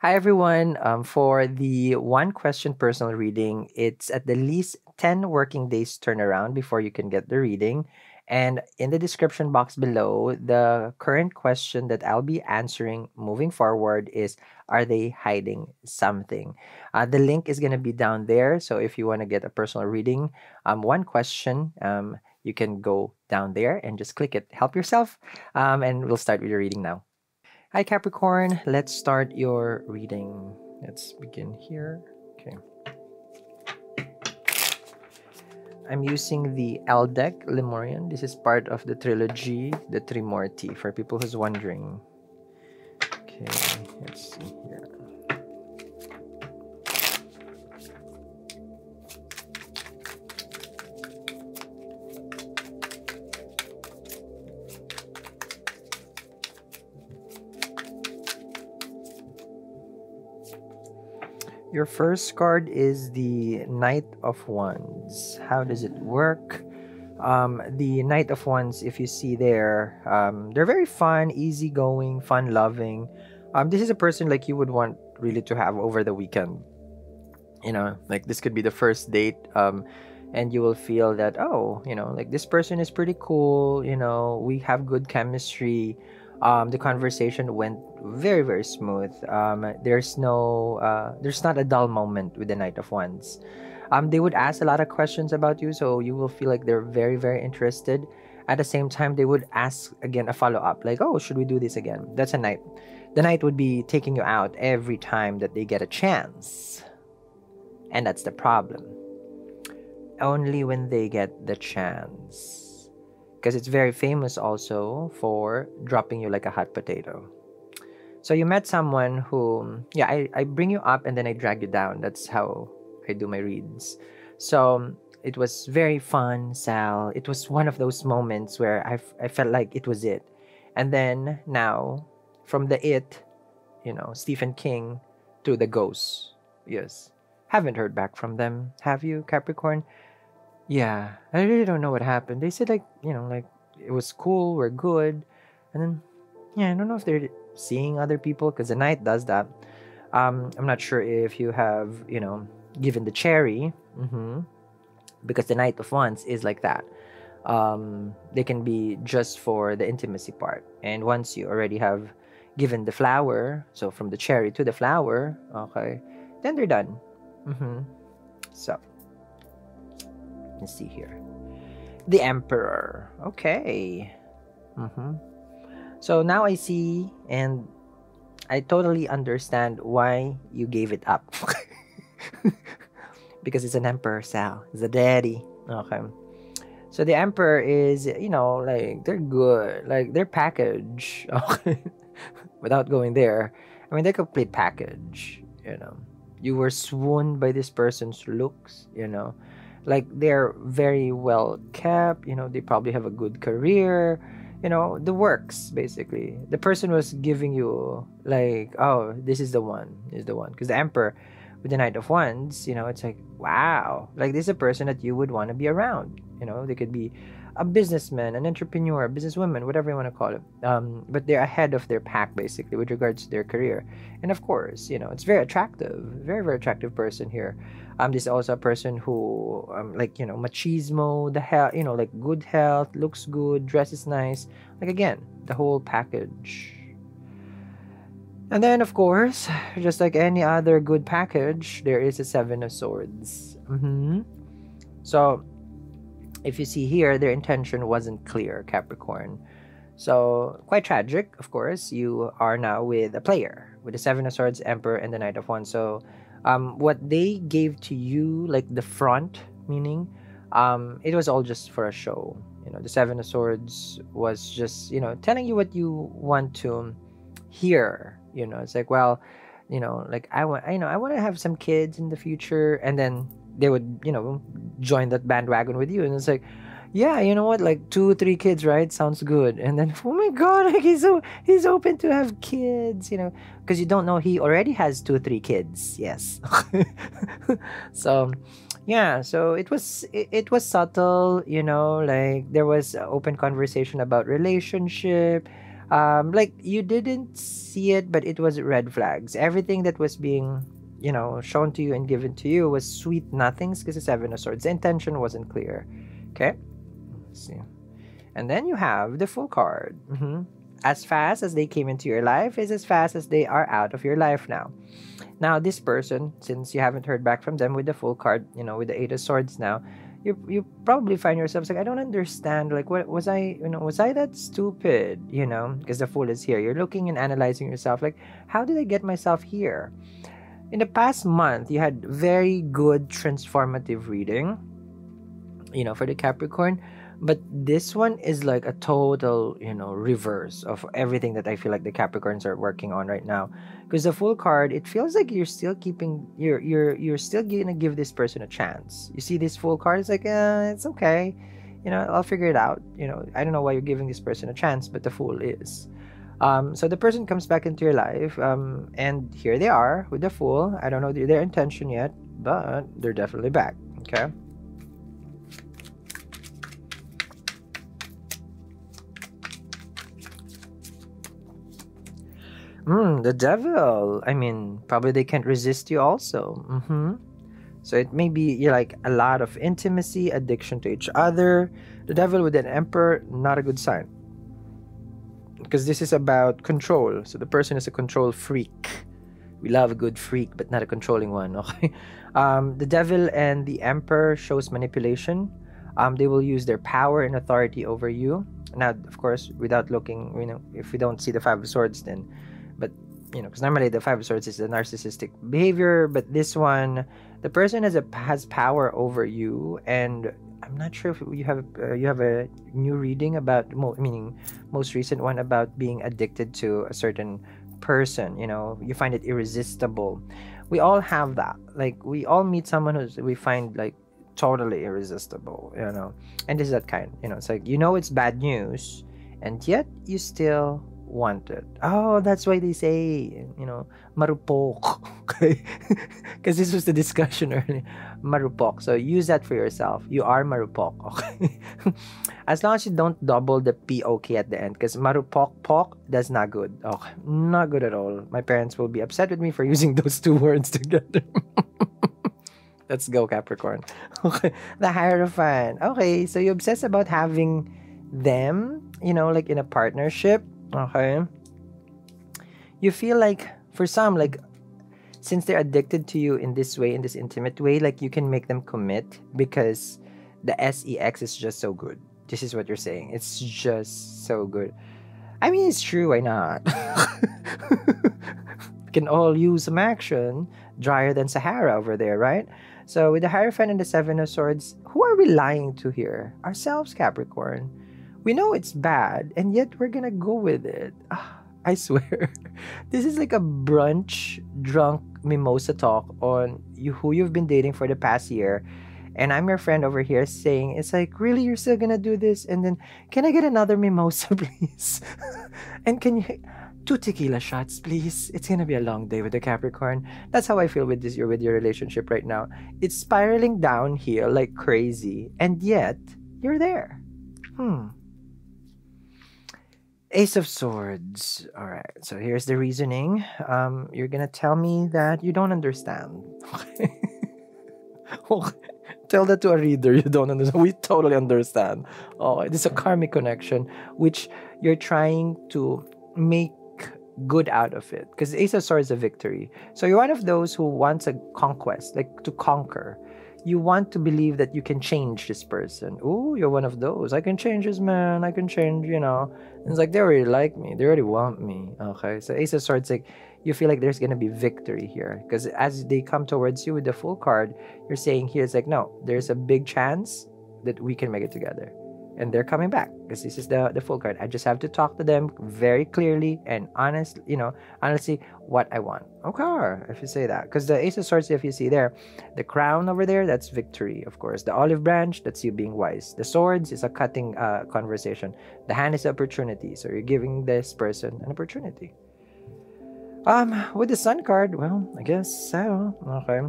Hi, everyone. Um, for the one question personal reading, it's at the least 10 working days turnaround before you can get the reading. And in the description box below, the current question that I'll be answering moving forward is Are they hiding something? Uh, the link is going to be down there. So if you want to get a personal reading, um, one question, um, you can go down there and just click it. Help yourself. Um, and we'll start with your reading now. Hi, Capricorn. Let's start your reading. Let's begin here. Okay. I'm using the L deck Lemurian. This is part of the trilogy, the Trimurti, for people who's wondering. Okay, let's see here. Your first card is the Knight of Wands. How does it work? Um, the Knight of Wands, if you see there, um, they're very fun, easygoing, fun loving. Um, this is a person like you would want really to have over the weekend. You know, like this could be the first date. Um, and you will feel that, oh, you know, like this person is pretty cool. You know, we have good chemistry um, the conversation went very very smooth. Um, there's no uh, there's not a dull moment with the knight of wands. Um, they would ask a lot of questions about you so you will feel like they're very very interested. At the same time they would ask again a follow-up like oh should we do this again? That's a knight. The knight would be taking you out every time that they get a chance. And that's the problem. Only when they get the chance. Because it's very famous also for dropping you like a hot potato. So you met someone who, yeah, I, I bring you up and then I drag you down. That's how I do my reads. So um, it was very fun, Sal. It was one of those moments where I, I felt like it was it. And then now, from the it, you know, Stephen King to the ghosts. Yes. Haven't heard back from them. Have you, Capricorn? Yeah, I really don't know what happened. They said like, you know, like it was cool, we're good. And then yeah, I don't know if they're seeing other people because the knight does that. Um, I'm not sure if you have, you know, given the cherry, mm-hmm, because the knight of wands is like that. Um, they can be just for the intimacy part, and once you already have given the flower, so from the cherry to the flower, okay, then they're done. Mm-hmm. So Let's see here. The Emperor. Okay. Mm-hmm. So now I see and I totally understand why you gave it up. because it's an emperor, Sal. It's a daddy. Okay. So the emperor is, you know, like they're good. Like their package. Okay. Without going there. I mean, they're complete package, you know. You were swooned by this person's looks, you know like they're very well kept you know they probably have a good career you know the works basically. The person was giving you like oh this is the one is the one. Because the emperor with the knight of wands you know it's like wow. Like this is a person that you would want to be around. You know they could be a businessman, an entrepreneur, a businesswoman, whatever you want to call it. Um, but they're ahead of their pack basically with regards to their career. And of course, you know, it's very attractive, very very attractive person here. Um, this is also a person who um, like you know machismo, the health, you know, like good health, looks good, dresses nice. Like again, the whole package. And then, of course, just like any other good package, there is a Seven of Swords. Mm-hmm. So, if you see here, their intention wasn't clear, Capricorn. So, quite tragic, of course. You are now with a player, with the Seven of Swords, Emperor, and the Knight of Wands. So, um, what they gave to you, like the front, meaning, um, it was all just for a show. You know, the Seven of Swords was just, you know, telling you what you want to hear. You know, it's like, well, you know, like I want, you know, I want to have some kids in the future, and then they would you know join that bandwagon with you. And it's like yeah you know what? Like two three kids right? Sounds good. And then oh my god like he's so he's open to have kids you know? Because you don't know he already has two three kids. Yes. So yeah so it was it, it was subtle you know? Like there was open conversation about relationship. Um, like you didn't see it, but it was red flags. Everything that was being, you know, shown to you and given to you was sweet nothings because the Seven of Swords. The intention wasn't clear. Okay, Let's see, and then you have the Fool card. Mm-hmm. As fast as they came into your life is as fast as they are out of your life now. Now, this person, since you haven't heard back from them with the Fool card, you know, with the Eight of Swords now, you you probably find yourself like I don't understand like what was I you know was I that stupid you know because the fool is here you're looking and analyzing yourself like how did I get myself here in the past month you had very good transformative reading you know for the Capricorn but this one is like a total you know reverse of everything that i feel like the capricorns are working on right now. Because the Fool card it feels like you're still keeping you're you're you're still gonna give this person a chance. You see this Fool card it's like uh, it's okay. You know i'll figure it out. You know i don't know why you're giving this person a chance but the fool is um, so the person comes back into your life um, and here they are with the fool i don't know their intention yet but they're definitely back okay Mm, the devil. I mean, probably they can't resist you also. Mm-hmm. So it may be you like a lot of intimacy, addiction to each other. The devil with an emperor, not a good sign. Because this is about control. So the person is a control freak. We love a good freak, but not a controlling one. Okay. Um, the devil and the emperor shows manipulation. Um, they will use their power and authority over you. Now, of course, without looking, you know, if we don't see the five of swords, then but you know because normally the five of swords is the narcissistic behavior but this one the person has a has power over you and i'm not sure if you have uh, you have a new reading about mo- meaning most recent one about being addicted to a certain person you know you find it irresistible. We all have that. Like we all meet someone who we find like totally irresistible you know and is that kind you know it's like you know it's bad news and yet you still wanted. Oh, that's why they say, you know, marupok. Okay? Because this was the discussion earlier. Marupok. So use that for yourself. You are marupok. Okay? as long as you don't double the POK at the end. Because marupok pok, that's not good. Okay. Not good at all. My parents will be upset with me for using those two words together. Let's go, Capricorn. Okay. The Hierophant. Okay. So you obsess about having them, you know, like in a partnership Okay. You feel like, for some, like, since they're addicted to you in this way, in this intimate way, like you can make them commit because the SEX is just so good. This is what you're saying. It's just so good. I mean, it's true. Why not? can all use some action. Drier than Sahara over there, right? So with the Hierophant and the Seven of Swords, who are we lying to here? Ourselves, Capricorn. We know it's bad, and yet we're gonna go with it. I swear. This is like a brunch drunk mimosa talk on you who you've been dating for the past year. And I'm your friend over here saying, it's like, really, you're still gonna do this? And then, can I get another mimosa, please? and can you, two tequila shots, please? It's gonna be a long day with the Capricorn. That's how I feel with this year, with your relationship right now. It's spiraling downhill like crazy, and yet, you're there. Hmm. Ace of Swords. All right. So here's the reasoning. Um, you're gonna tell me that you don't understand. Tell that to a reader. You don't understand. We totally understand. Oh, this is a karmic connection, which you're trying to make good out of it. Because Ace of Swords is a victory. So you're one of those who wants a conquest, like to conquer you want to believe that you can change this person. Oh, you're one of those. I can change this man. I can change, you know. And it's like they already like me. They already want me. Okay. So Ace of Swords, like you feel like there's gonna be victory here. Because as they come towards you with the Fool card, you're saying here it's like, no, there's a big chance that we can make it together and they're coming back because this is the the fool card. I just have to talk to them very clearly and honest you know honestly what i want. Okay if you say that because the ace of swords if you see there the crown over there that's victory of course. The olive branch that's you being wise. The swords is a cutting uh, conversation. The hand is opportunity so you're giving this person an opportunity. Um with the sun card well i guess so. Okay.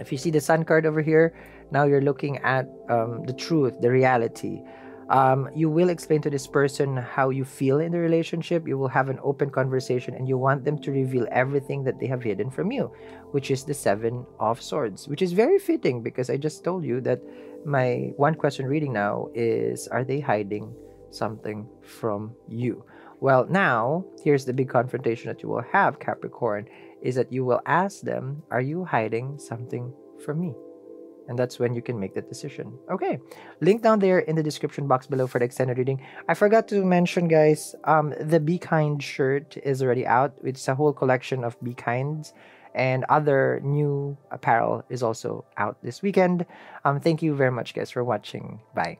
If you see the sun card over here now you're looking at um, the truth, the reality. Um, you will explain to this person how you feel in the relationship. You will have an open conversation and you want them to reveal everything that they have hidden from you, which is the Seven of Swords, which is very fitting because I just told you that my one question reading now is Are they hiding something from you? Well, now, here's the big confrontation that you will have, Capricorn, is that you will ask them, Are you hiding something from me? And that's when you can make that decision. Okay, link down there in the description box below for the extended reading. I forgot to mention, guys, um, the Be Kind shirt is already out. It's a whole collection of Be Kinds and other new apparel is also out this weekend. Um, thank you very much, guys, for watching. Bye.